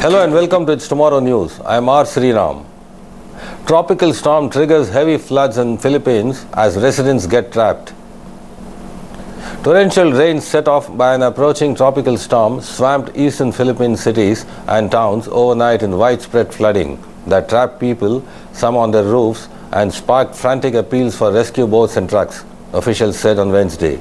Hello and welcome to It's Tomorrow News. I am R. Sriram. Tropical storm triggers heavy floods in Philippines as residents get trapped. Torrential rains set off by an approaching tropical storm swamped eastern Philippine cities and towns overnight in widespread flooding that trapped people, some on their roofs, and sparked frantic appeals for rescue boats and trucks, officials said on Wednesday.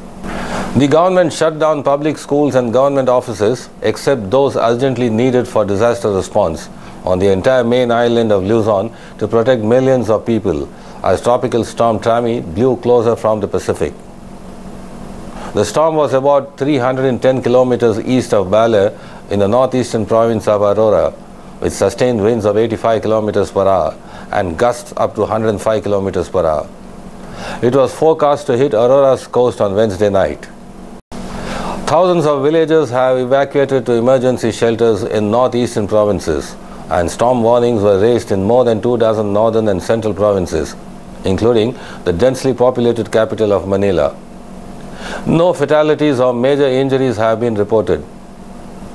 The government shut down public schools and government offices except those urgently needed for disaster response on the entire main island of Luzon to protect millions of people as tropical storm Trami blew closer from the Pacific. The storm was about 310 kilometers east of Baler in the northeastern province of Aurora with sustained winds of 85 kilometers per hour and gusts up to 105 kilometers per hour. It was forecast to hit Aurora's coast on Wednesday night. Thousands of villagers have evacuated to emergency shelters in northeastern provinces, and storm warnings were raised in more than two dozen northern and central provinces, including the densely populated capital of Manila. No fatalities or major injuries have been reported.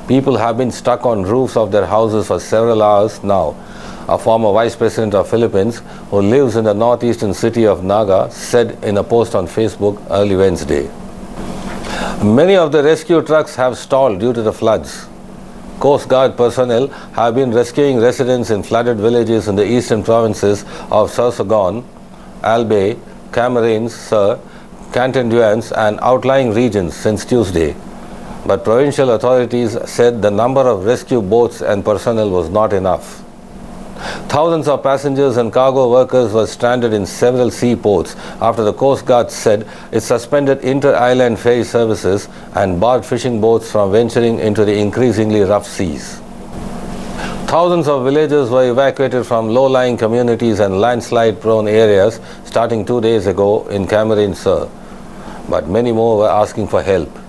People have been stuck on roofs of their houses for several hours now. A former vice president of Philippines who lives in the northeastern city of Naga said in a post on Facebook early Wednesday. Many of the rescue trucks have stalled due to the floods. Coast Guard personnel have been rescuing residents in flooded villages in the eastern provinces of Sorsogon, Albay, Camarines Sur, Catanduanes and outlying regions since Tuesday. But provincial authorities said the number of rescue boats and personnel was not enough. Thousands of passengers and cargo workers were stranded in several seaports after the Coast Guard said it suspended inter-island ferry services and barred fishing boats from venturing into the increasingly rough seas. Thousands of villagers were evacuated from low-lying communities and landslide-prone areas starting two days ago in Camarines Sur, but many more were asking for help.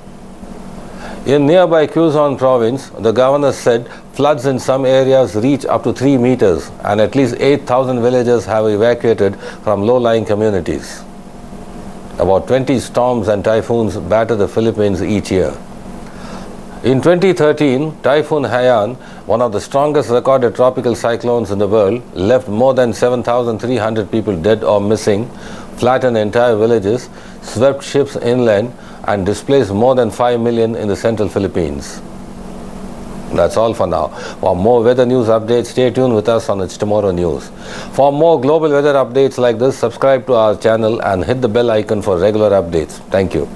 In nearby Quezon province, the governor said floods in some areas reach up to 3 meters and at least 8,000 villagers have evacuated from low-lying communities. About 20 storms and typhoons batter the Philippines each year. In 2013, Typhoon Haiyan, one of the strongest recorded tropical cyclones in the world, left more than 7,300 people dead or missing, flattened entire villages, swept ships inland, and displaced more than 5 million in the central Philippines. That's all for now. For more weather news updates, stay tuned with us on It's Tomorrow News. For more global weather updates like this, subscribe to our channel and hit the bell icon for regular updates. Thank you.